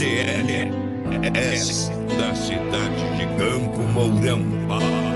CLS é é da cidade de Campo Mourão.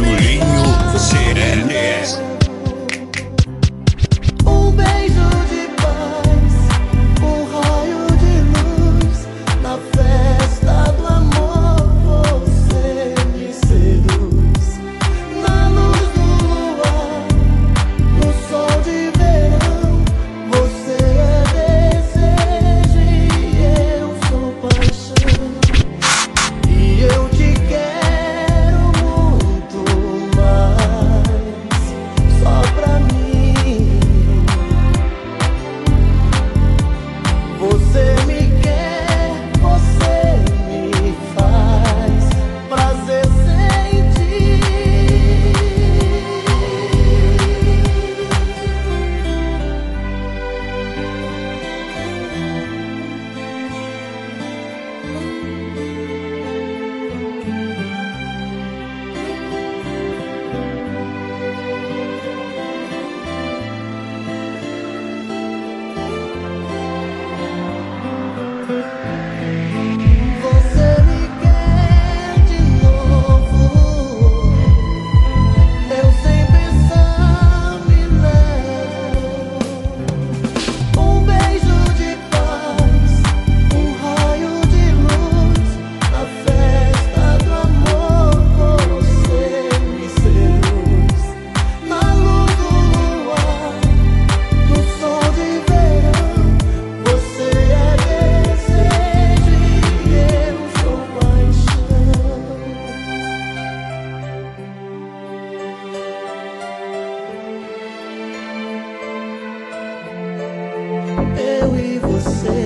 Sureño Serene. eu e você.